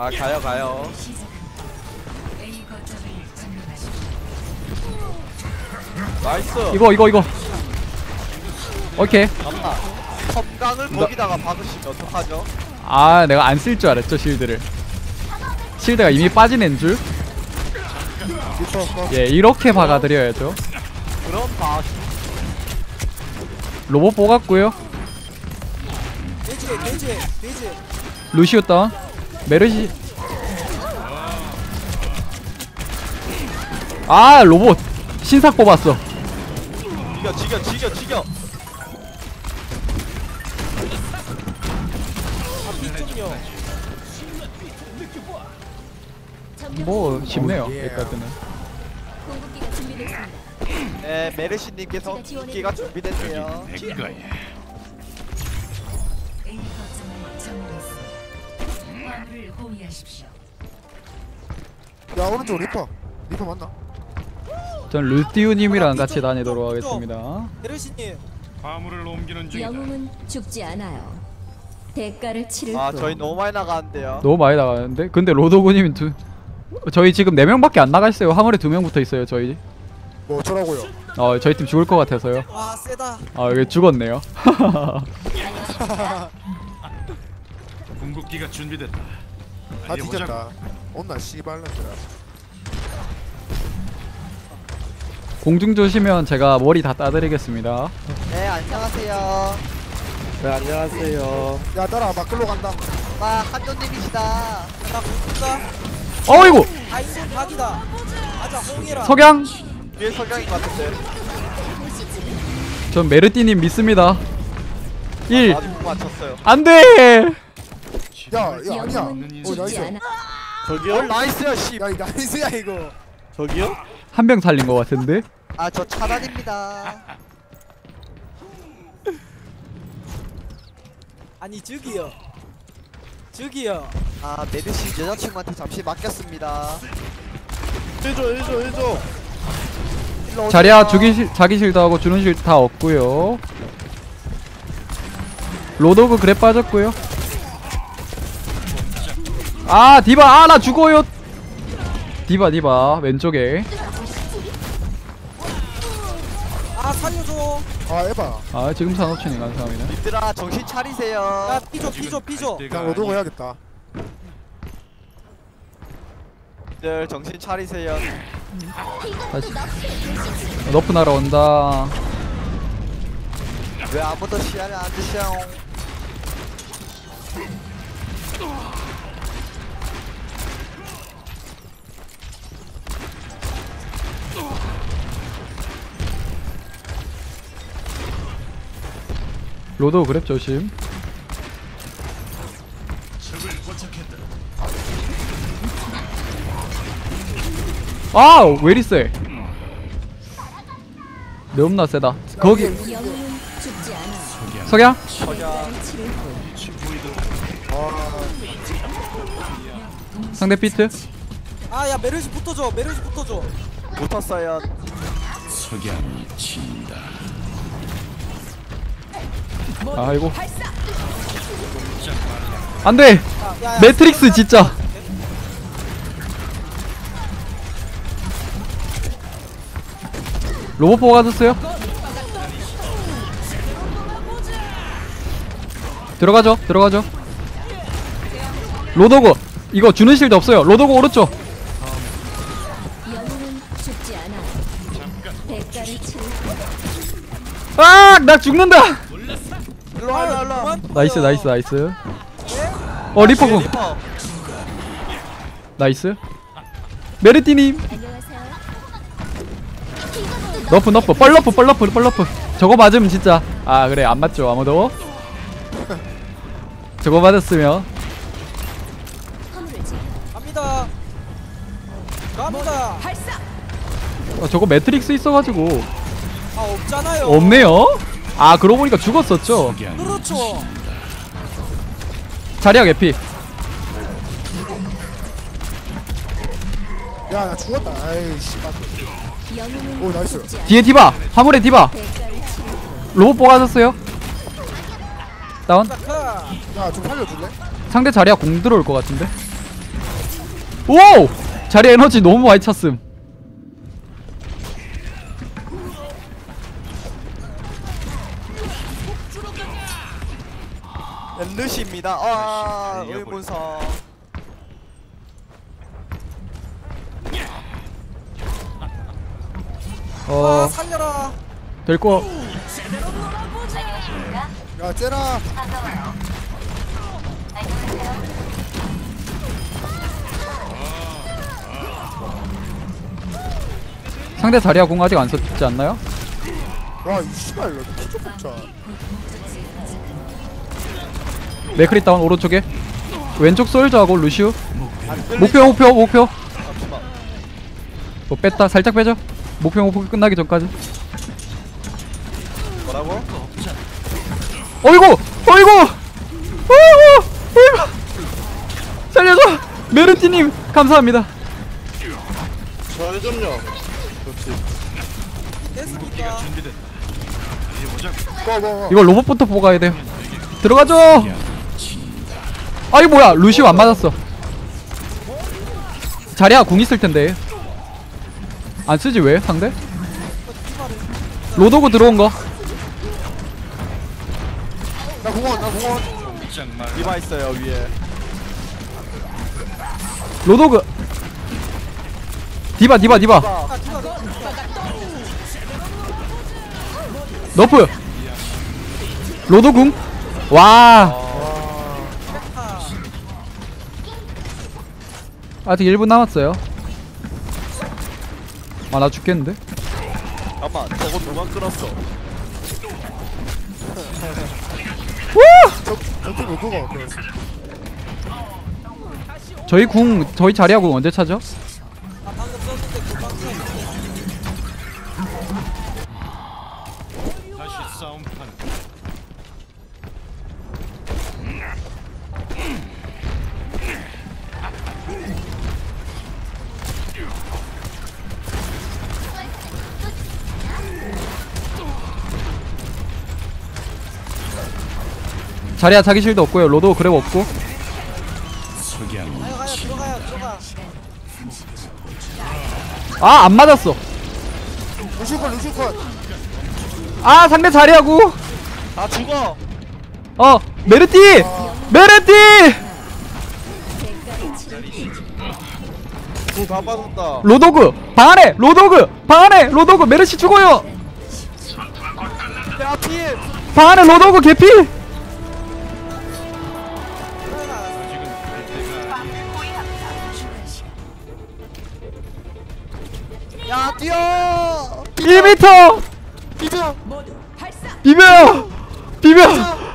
아 가요 가요. nice. 이거 이거 이거. 오케이. 맞다 섬광을 거기다가 박으시면 어떡하죠? 아 내가 안 쓸 줄 알았죠 실드를. 실드가 이미 빠진 앤줄? 예 이렇게 박아드려야죠. 그럼 봐 로봇 뽑았고요. 돼지 돼지 돼지 루시오 다운 메르시. 아 로봇. 신사 뽑았어. 지겨 지겨 지겨 지겨. 뭐 쉽네요 여기까지는 준비됐습니다. 네 메르시님께서 기가 준비됐네요 화물을 호위하십시오. 야 오른쪽 리퍼. 리퍼 맞나? 전 루시우님이랑 같이 다니도록 하겠습니다. 메르시님. 화물을 옮기는 중이다. 영웅은 죽지 않아요. 대가를 치를 아 뿐. 저희 너무 많이 나가는데요. 너무 많이 나가는데? 근데 로도구님이 두 저희 지금 4명밖에 안 나가 있어요. 화물에 2명 붙어 있어요 저희. 뭐 어쩌라고요? 어 저희 팀 죽을 것 같아서요. 와 세다. 아 여기 죽었네요 궁극기가 준비됐다. 다 달려보자고. 뒤졌다. 온나 씨발년들아 공중 조시면 제가 머리 다 따드리겠습니다. 네 안녕하세요. 네 안녕하세요. 야 따라 막걸로 간다. 아 한조님이시다. 나 공수다 어이구! 아이스 각이다. 아자 홍이라. 석양! 뒤에 석양인 것 같은데. 전 메르시님 믿습니다. 1 아직 못 맞췄어요. 안돼 야야 아니야. 어 nice. 저기요? nice야 씨. 야이 nice야 이거. 저기요? 한명 살린 것 같은데? 아 저 차단입니다. 아니 저기요. 저기요. 아 메르시 여자친구한테 잠시 맡겼습니다. 해줘 해줘 해줘. 자리야 주기 실, 자기 실드하고 주는 실드 다 없고요. 로도그 그래 빠졌고요 아 디바. 아 나 죽어요. 디바 디바. 왼쪽에. 아 살려줘. 아 에바. 아 지금 산업체님 감사합니다 얘들아 정신 차리세요. 야 피줘 피줘 피줘 그냥 로도고 해야겠다. 들 정신 차리세요. 다시. 너프 날아온다. 왜 아무도 시야를 안 드셔 로도 그랩 조심. 아 웨리세 너무나 세다. 거기. 석양. 상대 피트? 아야 메르시 붙어줘 메르시 붙어줘. 붙었어요. 석양이 친 아이고. 안돼! 야, 야, 야, 매트릭스 진짜. 로봇 보고 가졌어요? 들어가죠 들어가죠. 로도고 이거 주는 실드 없어요. 로도고 오른쪽. 아나 죽는다 일로 와 일로 와, 일로 와 그만 나이스. 나이스 나이스. 어 리퍼 뒤에 궁 리퍼. 나이스. 메르티님. 너프 너프. 뻘러프 뻘러프 뻘러프. 저거 맞으면 진짜. 아 그래. 안 맞죠. 아무도 저거 맞았으면. 갑니다. 갑니다. 어, 저거 매트릭스 있어가지고. 아 없잖아요. 없네요 아 그러고 보니까 죽었었죠? 그렇죠. 자리야 개피. 야 나 죽었다. 아이 씨발 영웅은 오, nice. 뒤에 디바 화물에 디바. 로봇 뽑아졌어요? 다운? 야좀 살려줄래? 상대 자리야 궁 들어올 것 같은데? 오! 자리 에너지 너무 많이 찼음 르시입니다. 아, 의문성. 아어 살려라 될 거 야 쟤라 상대 자리야 공 아직 안 썼지 않나요? 와 이 씨발 이거 키좀 뽑자 맥크리 다운 오른쪽에. 왼쪽 솔저하고 루시우. 목표 목표 목표. 뭐 뺐다. 살짝 빼죠. 목표 목표 끝나기 전까지. 뭐라고? 어이구! 어이구! 어이구! 어이구! 살려줘! 메르티님 감사합니다. 저 좀요 그렇지. 됐습니까 이거 로봇부터 보고 가야 돼요. 들어가죠 아 이거 뭐야. 루시우 안 맞았어. 자리야 궁 있을 텐데. 안 쓰지 왜? 상대? 로도구 들어온 거. 나 공원 나 공원. 디바 있어요, 위에. 로도그. 디바 디바 디바. 너프. 로도궁? 와 아직 1분 남았어요 아 나 죽겠는데? 잠깐만, 저거? 저쪽 로고가 어때 저희 궁 저희 자리야 궁 언제 차죠? 자리야 자기 실드 없고요. 로도 grab 없고. 석양이 가요 가요 들어가요 들어가 아 안 맞았어. 루시우 컷 루시우 컷. 아 상대 자리하고. 다 죽어! 어 메르시 메르시 궁 다 빠졌다. 로도그 방 안에! 로도그 방 안에! 로도그 메르시 죽어요! 야, 필! 방 안에 로도그 개피 뛰어! 1m 뛰어! 비벼요! 비벼!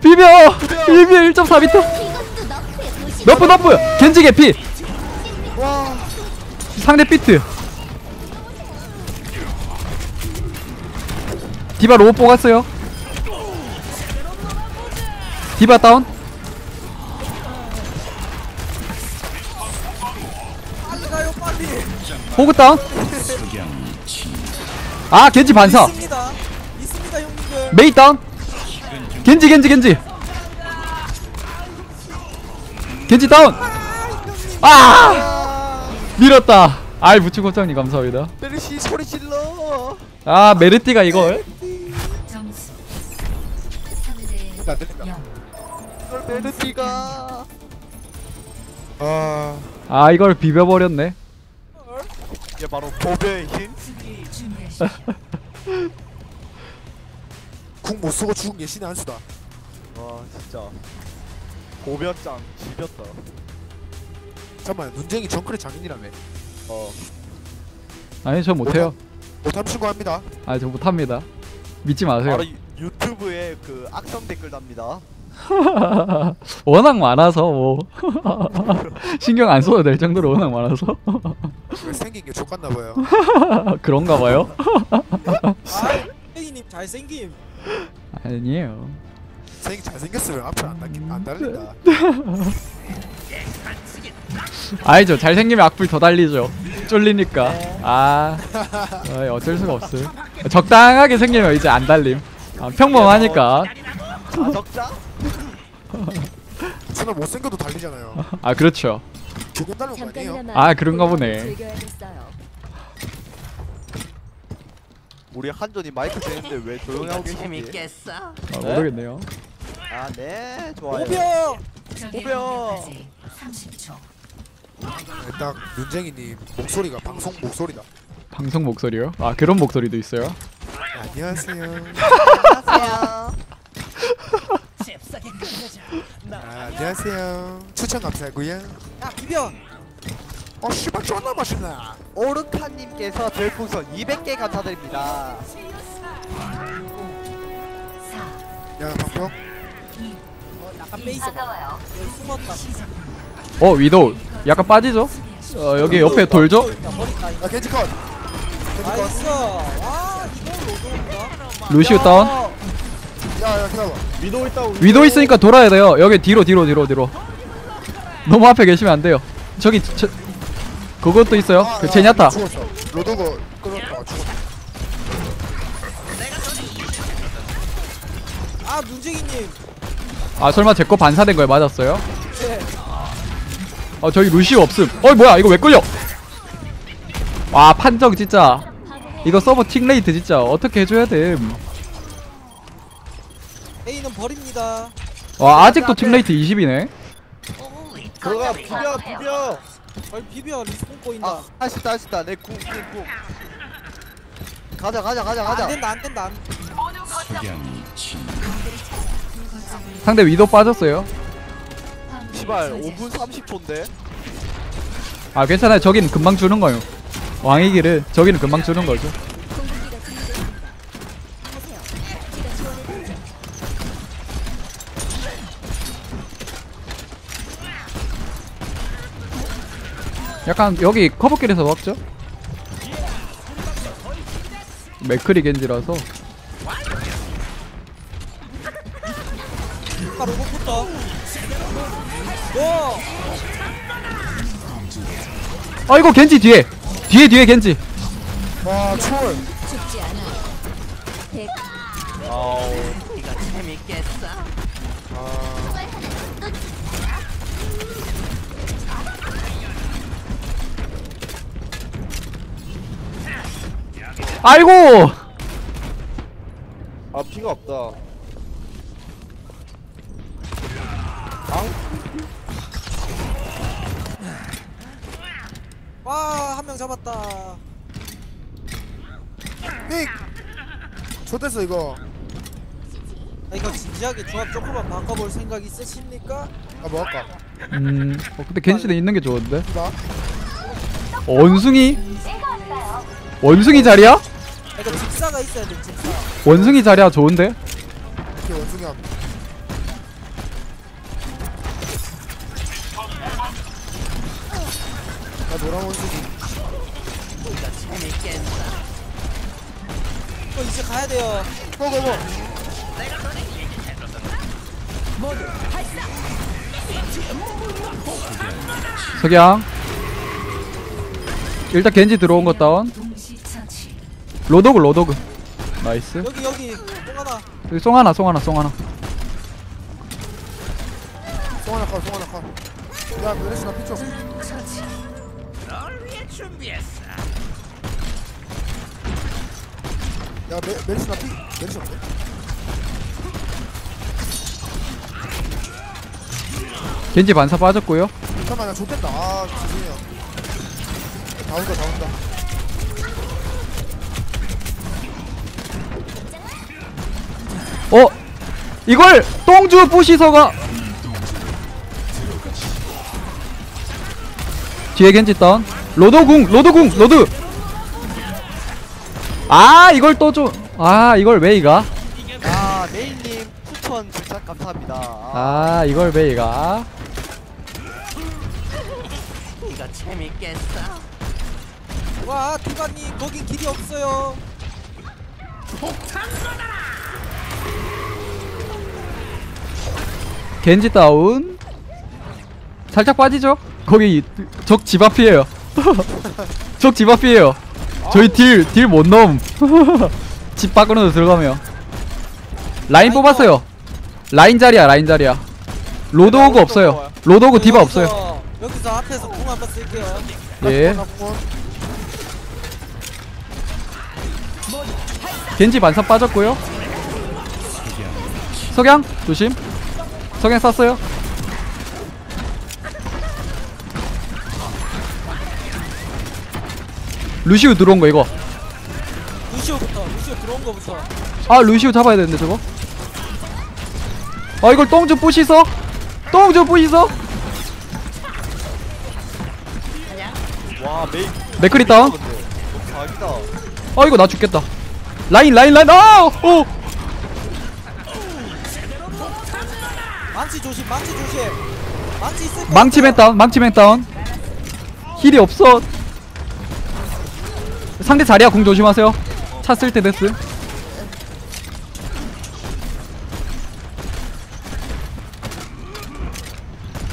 비벼! 비벼 1.4m 너프 너프! 겐지 개피! 상대 피트! 디바 로봇 뽑았어요. 디바 다운? 호그 다운 아 겐지 반사. 있습니다. 있습니다 형님들. 메이 다운. 겐지 겐지 겐지. 겐지 다운. 아 밀었다. 알 부추고장님 감사합니다. 메르시 소리 질러! 아 메르티가 이걸? 점수 3대 안 들린다 0 이걸 메르시가. 아. 아 이걸 비벼버렸네. 이게 바로 보배의 힘? 궁 못 쓰고 죽은 게 신의 한 수다 와, 진짜. 보배짱, 지렸다. 잠깐만 눈쟁이 정크레 장인이라며 어. 아니 저 못해요 못함 신고합니다 아니 저 못합니다 믿지 마세요 바로 유- 유튜브에 그 악성 댓글 답니다. 워낙 많아서 뭐. 신경 안 써도 될 정도로 워낙 많아서. 생긴 게 족같나 봐요. 그런가 봐요? 아 혜이님 잘생김. 아니에요. 생긴 잘생겼으면 앞에 안, 달리, 안 달린다. 알죠. 잘생기면 악플 더 달리죠. 쫄리니까. 아 어이, 어쩔 수가 없어요. 적당하게 생기면 이제 안 달림. 아, 평범하니까. 자석자? 저는 못생겨도 달리잖아요 아 그렇죠 두근 닮은 거 아니에요? 아, 그런가 보네. 우리 한전이 마이크 되는데 왜 조용히 하고 계시지? 아, 모르겠네요. 아, 네, 좋아요. 오병 오병. 30초. 딱 눈쟁이님 목소리가 방송 목소리다. 방송 목소리요? 아 그런 목소리도 있어요? 네, 안녕하세요. 안녕하세요. 아, 안녕하세요. 추천 감사하고요. 야 비벼 어 씨발 존나 맛있나. 오르카님께서 별풍선 200개 감사드립니다. 4, 야 방평. 어, 약간 베이스 봐 여기 숨었다 어 위도 약간 빠지죠? 어 여기 옆에 돌죠? 야 겐지 컷. 겐지 컷. nice 와 이걸 로드인가 루시우 다운 야야 기다려. 위도 있다. 위도 있으니까 돌아야 돼요. 여기 뒤로 뒤로 뒤로 뒤로. 너무 앞에 계시면 안 돼요. 저기 저, 그것도 있어요. 아, 그 야, 제냐타. 죽었어. 로드고 끌었다. 죽었다. 아 눈쟁이님. 아 설마 제 거 반사된 거에 맞았어요? 네. 어 저기 루시우 없음. 어이 뭐야? 이거 왜 끌려? 와 판정 진짜. 이거 서버 tick rate 진짜. 어떻게 해줘야 됨? 와 A는 버립니다 아직도 tick rate 20이네 들어가, 비벼, 비벼. 절 비벼 respawn 꼬인다 아, 할수 있다, 할 수 있다. 내 궁, 궁, 궁. 가자, 가자, 가자, 가자. 안 된다 안 된다 안 상대 위도 빠졌어요 시발, 5분 30초인데? 아 괜찮아요 저기는 금방 주는 거요 왕의 길을 저기는 금방 주는 거죠 약간 여기 커브길에서 왔죠? 맥크리 겐지라서 아 로봇부터 오 아이고 겐지 뒤에 뒤에 뒤에 겐지 와. 백 아우. 아이고 아, 피가 없다. 와한 명 잡았다 삑. 좋댔어 이거. 아, 이거 진지하게 조합 조금만 바꿔볼 생각 있으십니까? 아 뭐 할까? 음 어, 근데 겐지는 있는 게 좋은데 나. 어, 원숭이 원숭이 자리야? 직사가 있어야 돼 직사 원숭이 자리야 좋은데 이렇게 원숭이 함. 나 노란 원숭이. 이거 이제 가야 돼요 고고고. 석양 일단 겐지 들어온 것 다운. 로드호그 로드호그 nice 여기 여기 또 하나 여기 송 하나 송 하나 송 하나 송하나 컷 송하나 컷. 야 메르시 나 피 줘. 야 메, 메르시 나 피. 메르시 없네. 겐지 반사 빠졌고요 잠깐만 나 좋댔다. 아 죄송해요. 다 온다 다 온다. 어? 이걸 똥주 부시서가 뒤에 겐지 다운. 로도궁 로도궁 로드! 아 이걸 또 좀 아 이걸 메이가? 아, 네일님 추천 진짜 감사합니다. 아, 아 이걸 메이가? 와 디바님 거긴 길이 없어요 겐지 다운. 살짝 빠지죠? 거기 적 집 앞이에요. 적 집 앞이에요. 저희 deal deal 못 넣음 집 밖으로 들어가면. 라인 뽑았어요. 라인 자리야 라인 자리야. 로드호그 없어요. 로드호그 디바 없어요. 여기서 앞에서 궁 한번 쓸게요. 예. 겐지 반사 빠졌고요. 석양 조심 석양 쐈어요? 루시우 들어온 거 이거. 루시오부터 루시오 들어온 거부터. 아 루시우 잡아야 되는데 저거? 아 이걸 똥좀 부시서 똥좀 부시서 와 메인 맥크리 다운? 근데 너무 각이다. 아 이거 나 죽겠다. 라인 라인 라인 아오 망치 조심 망치 조심. 망치 있을 거. 망치 맨 다운 망치 맨 다운 힐이 없어 상대 자리야 공 조심하세요 차 쓸 때 됐음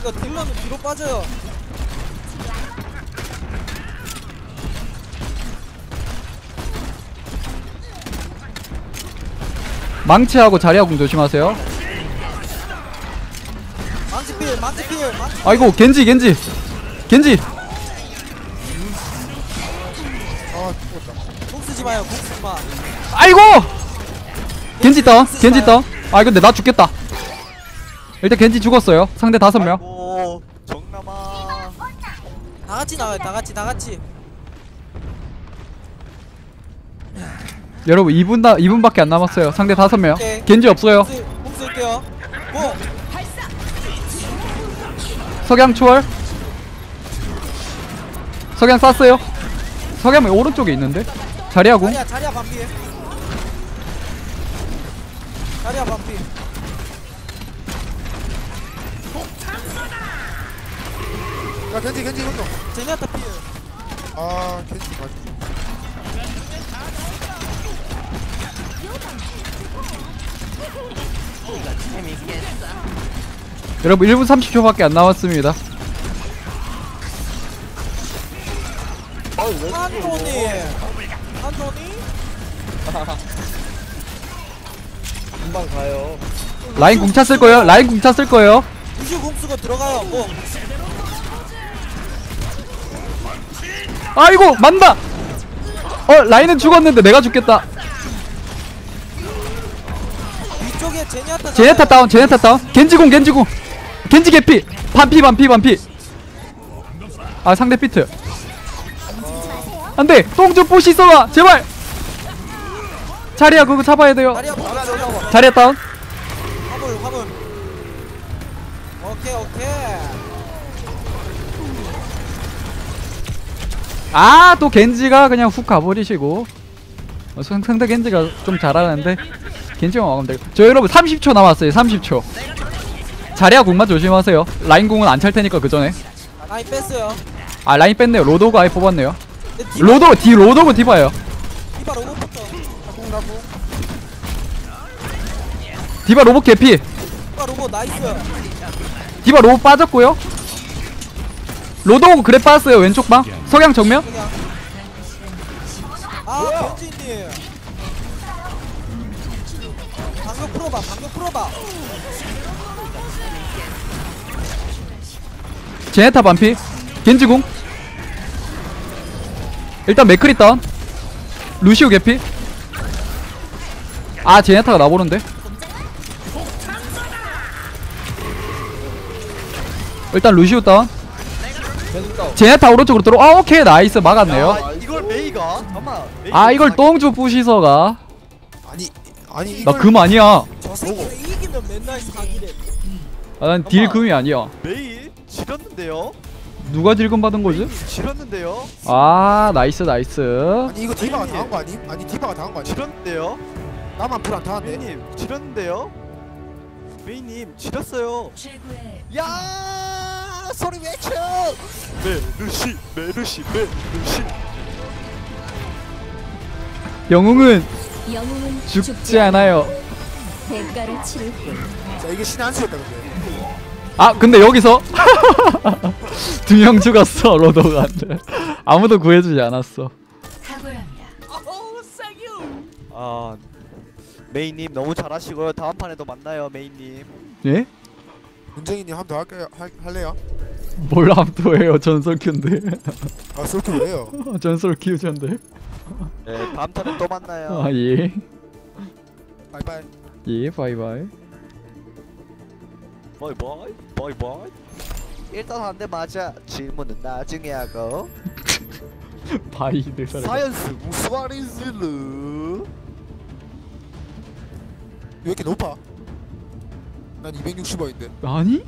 이거 딜러는 뒤로 빠져요. 망치하고 자리야 공 조심하세요 망치 필 망치 필 망치. 아이고 겐지 겐지. 겐지. 아 죽었다. 궁 쓰지 마요 궁 쓰지 마. 아이고! 겐지 다운 겐지 다운 아 근데 나 죽겠다. 일단 겐지 죽었어요. 상대 다섯 명. 아이고 정남아. 다 같이 나와요 다 같이 다 같이. 여러분 2분 다 2분밖에 안 남았어요. 상대 다섯 명. 겐지 없어요. 궁, 쓸, 석양 초월 석양 쐈어요 석양이 오른쪽에 있는데 자리야 공 자리야 자리야 반피. 자리야 반피. 야 겐지 겐지 이거. 제니아타 필. 아 겐지 가지. 여러분 1분 30초밖에 안 남았습니다 한토니. 한토니. 금방 가요 라인 궁차 쓸 거예요 라인 궁차 쓸 거예요 궁 쓰고 들어가요. 뭐. 아이고 만다 어 라인은 죽었는데 내가 죽겠다 위쪽에 제니아타. 제네타 다운 제네타 다운 겐지궁 겐지궁 겐지 개피. 반피 반피 반피. 아 상대 피트. 안돼. 똥좀 부시서와 제발. 자리야 그거 잡아야 돼요. 자리야 자리야. 자리야 다운. 화물 화물. 오케이 오케이. 아 또 겐지가 그냥 훅 가버리시고. 어, 상- 상대 겐지가 좀 잘하는데. 겐지만 막으면 되고 저 여러분 30초 남았어요 30초 자리야 궁만 조심하세요 라인 궁은 안 찰 테니까 그 전에 라인 뺐어요. 아 라인 뺐네요 로드가 아예 뽑았네요 로드 디 로드호그 디바예요 디바 로봇부터. 공 나고. 디바 로봇 개피 디바 로봇 nice. 디바 로봇 빠졌고요 로드호그 빠졌어요 왼쪽 방 석양 정면. 아 벤지님. 방금 풀어봐 방금 풀어봐. 제네타 반피. 겐지궁. 일단 맥크리 다운. 루시오 개피. 아 제네타가 나보는데? 일단 루시오 다운. 제네타 오른쪽으로 들어. 아 오케이. 나이스. 막았네요. 아 이걸 메이가? 잠깐만. 아 이걸 막- 똥주 부시서가. 아니 아니 나 금 아니야. 저 새끼는 이기면 맨날 사기래. 아, 난 딜 금이 아니야. 메이 지렸는데요? 누가 딜금 받은 거지? 지렸는데요? 아 나이스 나이스 아니 이거 디바가 당한 거 아니? 아니 디바가 당한 거 아니? 지렸는데요? 나만 불안 당한데. 메이님 지렸는데요? 메이님 지렸어요 최고의 야 소리 외쳐 메르시 메르시 메르시 영웅은 영웅은 죽지 않아요 대가를 치를 뿐. 자 이게 신의 한 수였다 근데. 아 근데 여기서? 두 명 죽었어 로도가 아무도 구해주지 않았어. 아 메이님 너무 잘하시고요. 다음 판에도 만나요 메이님. 예? 문정이님 한 번 더 할까요? 할, 할래요? 뭘 암토해요 전설 큐인데? 아 솔트 왜요? 전설 큐전데. 네 다음 턴에 또 만나요. 아예. 바이바이. 예 바이바이 바이 바이 바이 바이 일단 한 대 맞아. 질문은 나중에 하고. 바이 내 사람 사이언스 무슨 말이지르 왜 이렇게 높아? 난 260원인데. 아니